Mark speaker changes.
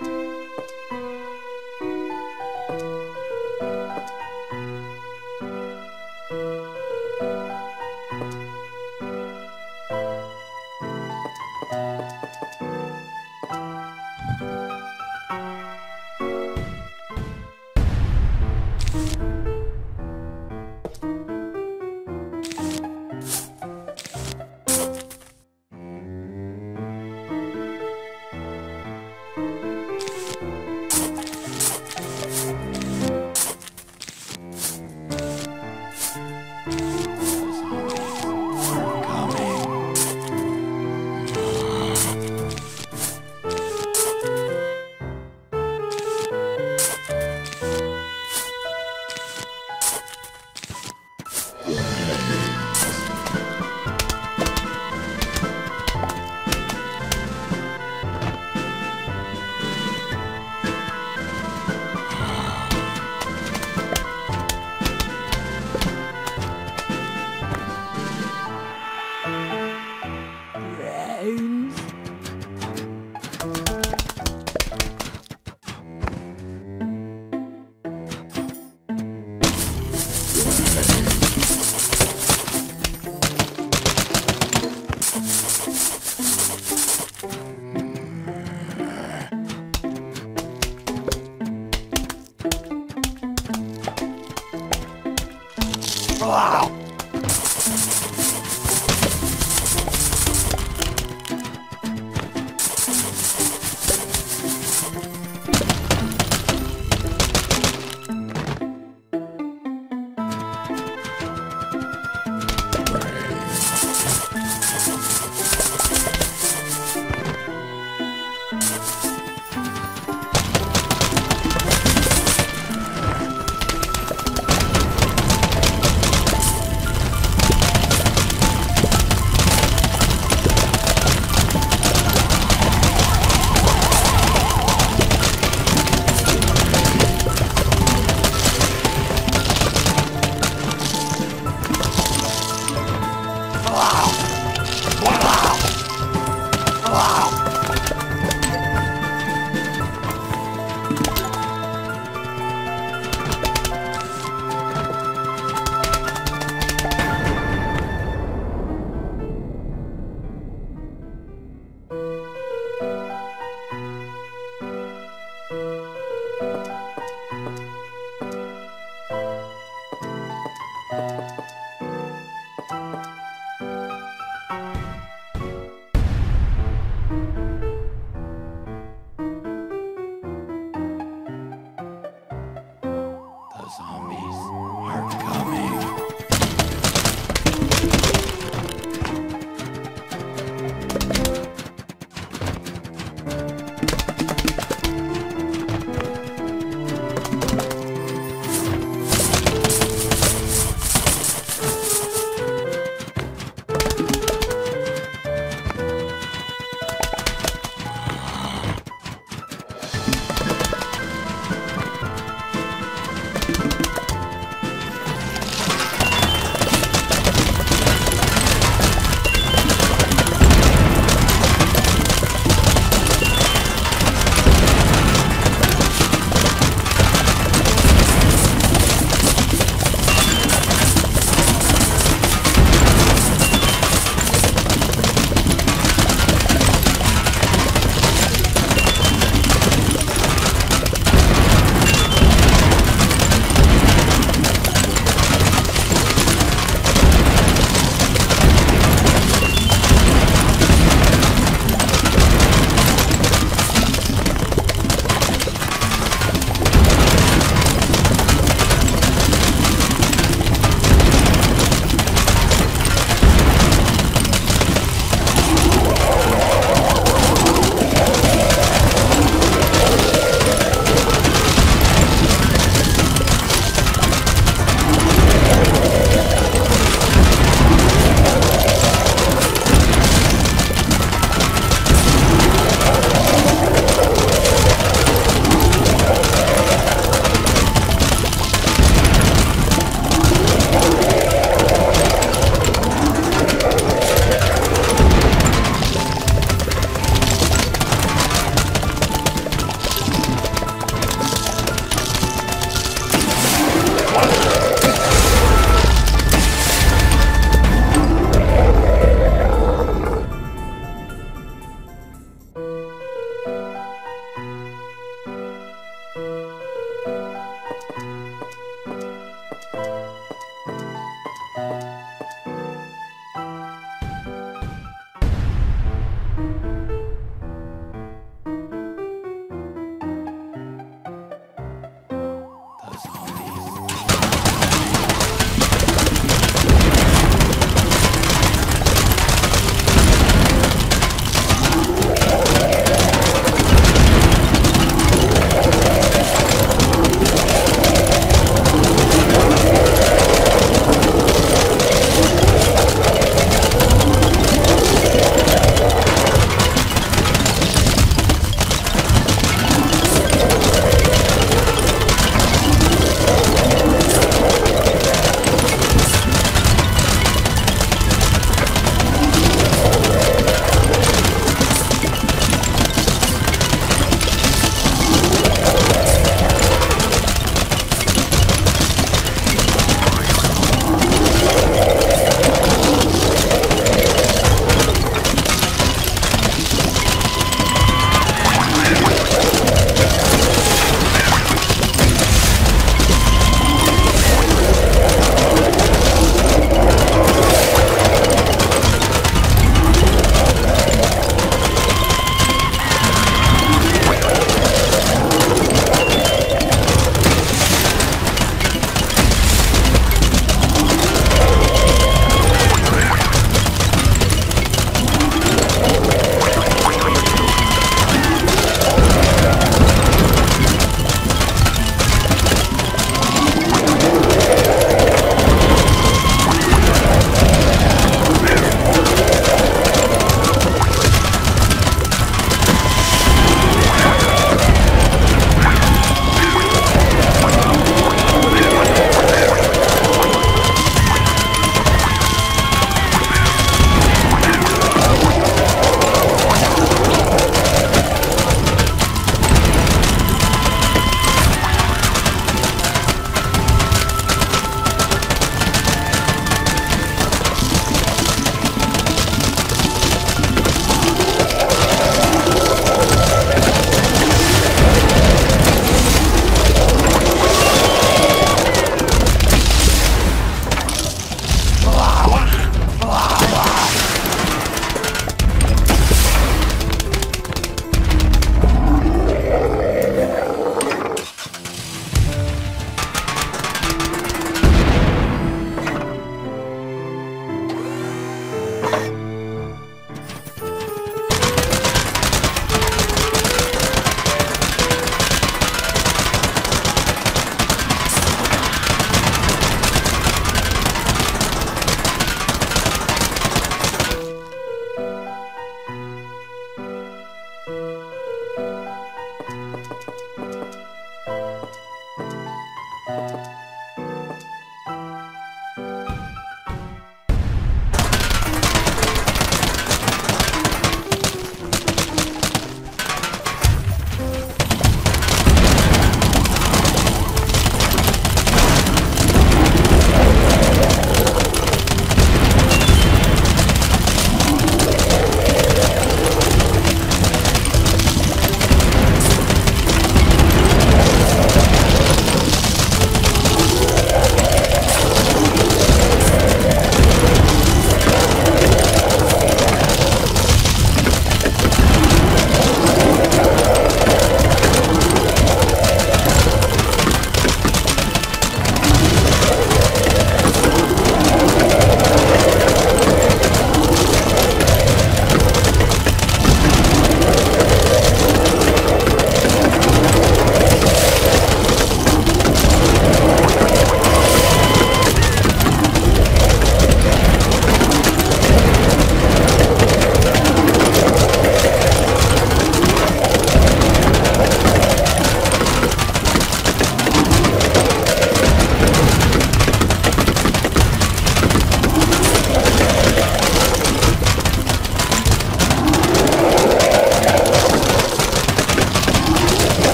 Speaker 1: Wow. Wow.